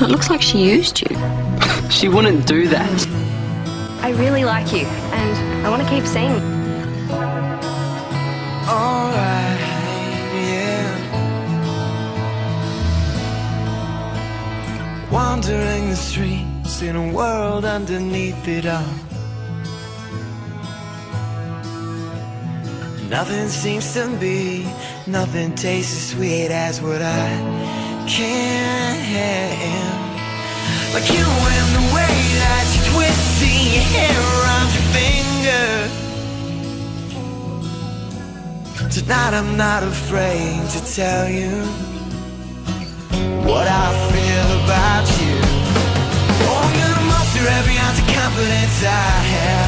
It looks like she used you. She wouldn't do that. I really like you, and I want to keep seeing you. Alright, yeah. Wandering the streets in a world underneath it all. Nothing seems to be, nothing tastes as sweet as what I can have. Like you and the way that you twisting your hair around your finger. Tonight I'm not afraid to tell you what I feel about you. Oh, I'm gonna muster every ounce of confidence I have.